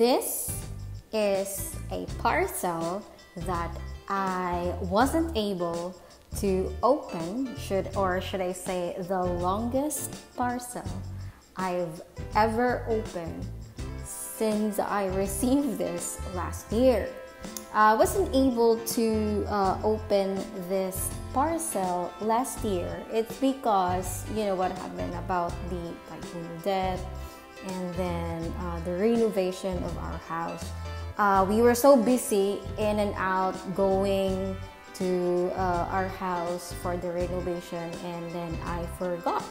this is a parcel that I wasn't able to open, should or should I say the longest parcel I've ever opened since I received this last year. I wasn't able to uh, open this parcel last year. It's because you know what happened about the typhoon Odette and then uh, the renovation of our house. Uh, we were so busy in and out going to uh, our house for the renovation, and then I forgot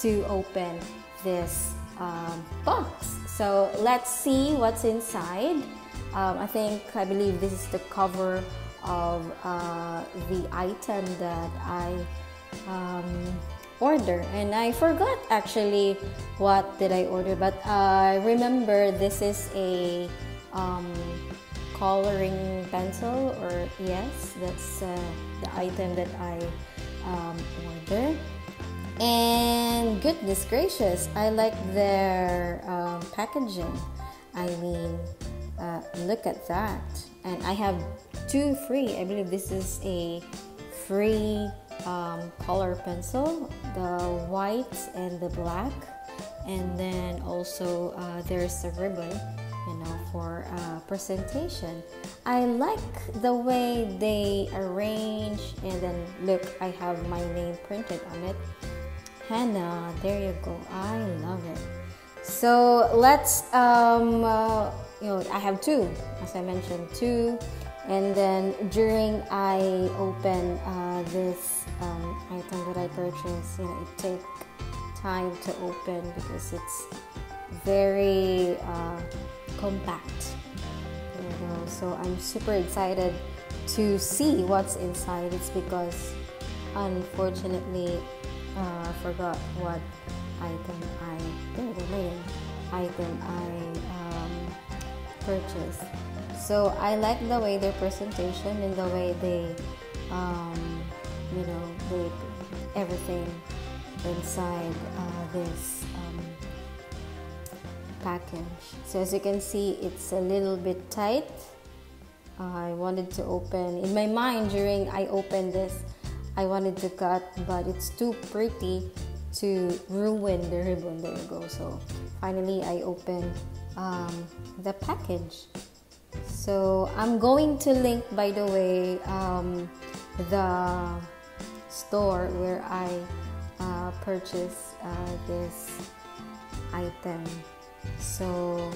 to open this um, box. So let's see what's inside. Um, I think I believe this is the cover of uh, the item that I um, order. And I forgot actually what did I order but I remember this is a um, coloring pencil or yes that's uh, the item that I um, ordered and goodness gracious I like their um, packaging. I mean uh, look at that. And I have two free. I believe this is a free um, color pencil the white and the black. And then also uh, there's a ribbon you know for uh, presentation. I like the way they arrange and then look. I have my name printed on it. Hannah there you go. I love it. So let's um, uh, you know i have two as i mentioned two and then during i open uh, this um, item that i purchased you know it take time to open because it's very uh, compact you know. So i'm super excited to see what's inside. It's because unfortunately uh, i forgot what item i the item i um, purchased so I like the way their presentation and the way they, um, you know, they everything inside uh, this um, package. So as you can see, it's a little bit tight. Uh, I wanted to open in my mind during I opened this. I wanted to cut, but it's too pretty to ruin the ribbon. There you go. So finally, I opened um, the package. So I'm going to link, by the way, um, the store where I uh, purchased uh, this item. So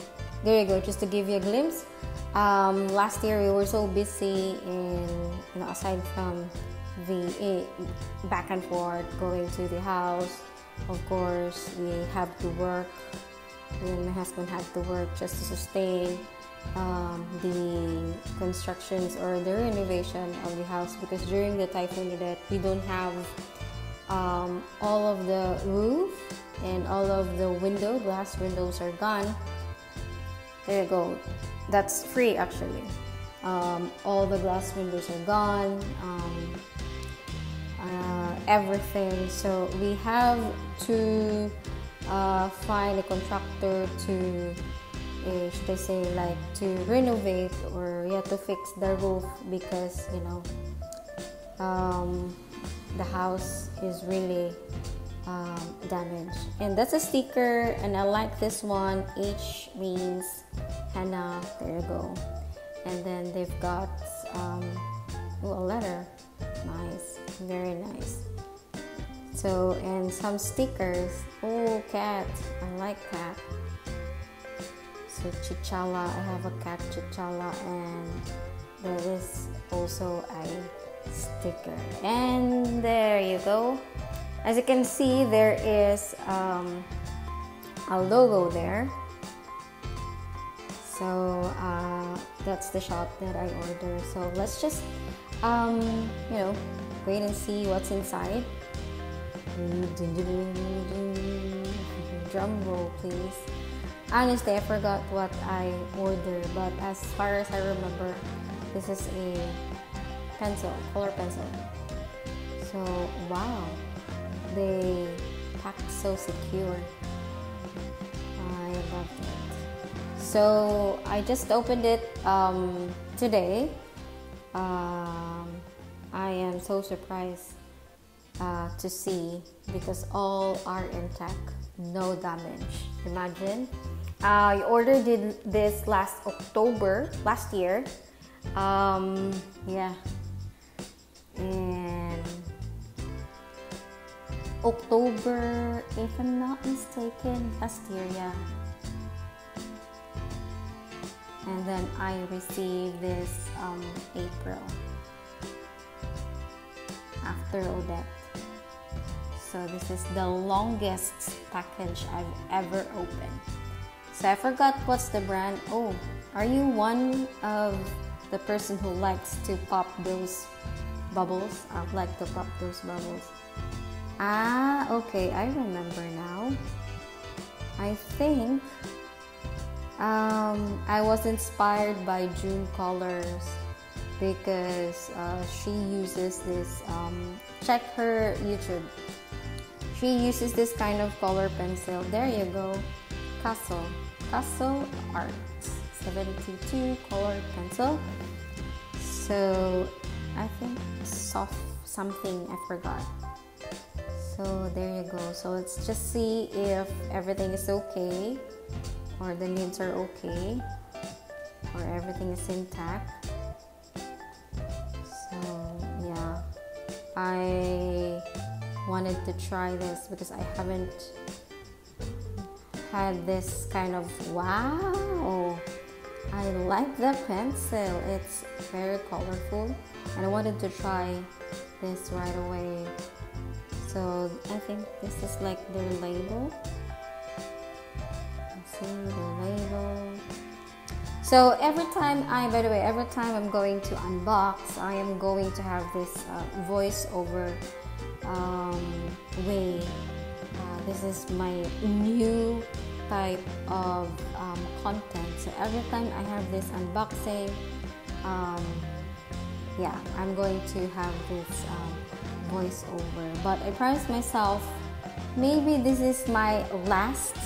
there you go, just to give you a glimpse. Um, last year we were so busy in, you know, aside from the eh, back and forth going to the house, of course we have to work. And my husband had to work just to sustain um, the constructions or the renovation of the house because during the typhoon that we don't have um, all of the roof and all of the window glass windows are gone. There you go. That's free actually. Um, all the glass windows are gone um, uh, everything. So we have to uh, find a contractor to uh, should I say like to renovate or yeah to fix the roof because you know um, the house is really um, damaged. And that's a sticker and I like this one. H means Hannah. There you go. And then they've got um, a letter. Nice. Very nice. So and some stickers. Oh cat. I like cat Chichala, I have a cat Chichala and there is also a sticker. And there you go. As you can see, there is um, a logo there. So uh, that's the shop that I ordered. So let's just, um, you know, wait and see what's inside. Drum roll, please honestly I forgot what I ordered but as far as I remember this is a pencil color pencil so wow they packed so secure I love it so I just opened it um, today. Um, I am so surprised uh, to see because all are intact, no damage. Imagine. I ordered this last October, last year. Um, yeah. And October, if I'm not mistaken, last year, yeah. And then I received this um, April after Odette. So this is the longest package I've ever opened. So I forgot what's the brand. Oh, are you one of the person who likes to pop those bubbles? I like to pop those bubbles. Ah, okay, I remember now. I think um, I was inspired by June Colors because uh, she uses this. Um, check her YouTube. She uses this kind of color pencil. There you go, Castle. Castle Art 72 color pencil. So I think soft something I forgot. So there you go. So let's just see if everything is okay or the nibs are okay or everything is intact. So yeah, I wanted to try this because I haven't had this kind of wow I like the pencil. It's very colorful. And I wanted to try this right away. So I think this is like their label. Let's see the label. So every time I by the way every time I'm going to unbox I am going to have this uh, voiceover um, way this is my new type of um, content. So every time I have this unboxing um, yeah I'm going to have this um, voiceover. But I promised myself maybe this is my last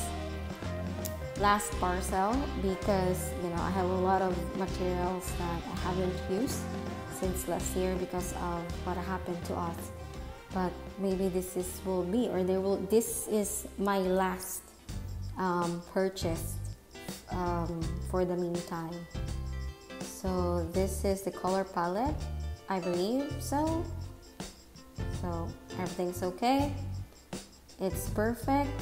last parcel because you know I have a lot of materials that I haven't used since last year because of what happened to us but maybe this is will be or there will this is my last um, purchase um, for the meantime. So this is the color palette I believe so. So everything's okay. It's perfect.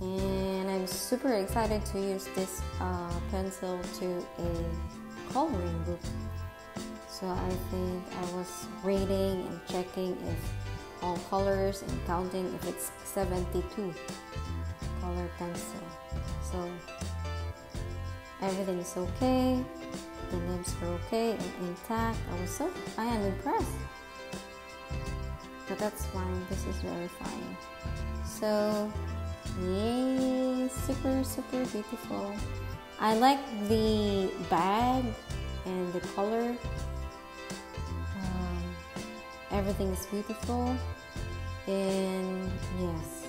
And I'm super excited to use this uh, pencil to a coloring book. So I think I was reading and checking if all colors and counting if it's 72 color pencil. So everything is okay the names are okay and intact. I was so I am impressed. But that's fine this is very fine. So yay super super beautiful. I like the bag and the color everything is beautiful. And yes.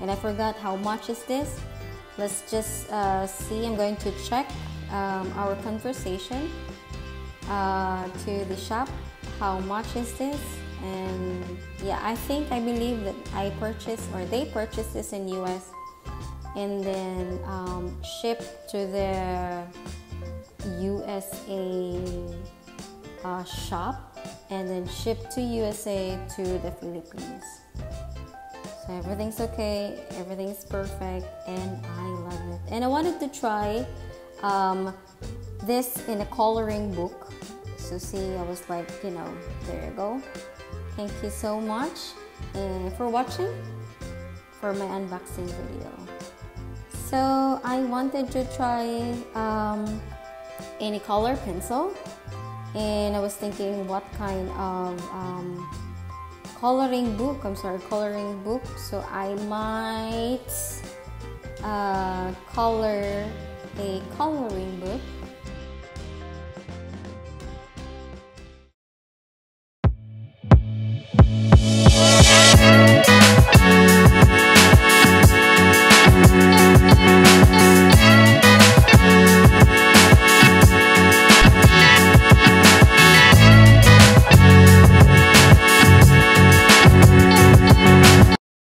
And I forgot how much is this. Let's just uh, see. I'm going to check um, our conversation uh, to the shop. How much is this? And yeah I think I believe that I purchased or they purchased this in US and then um, shipped to the USA uh, shop and then shipped to USA to the Philippines. So everything's okay, everything's perfect, and I love it. And I wanted to try um, this in a coloring book. So see, I was like, you know, there you go. Thank you so much and for watching for my unboxing video. So I wanted to try um, any color pencil and I was thinking what kind of um, coloring book I'm sorry coloring book. So I might uh, color a coloring book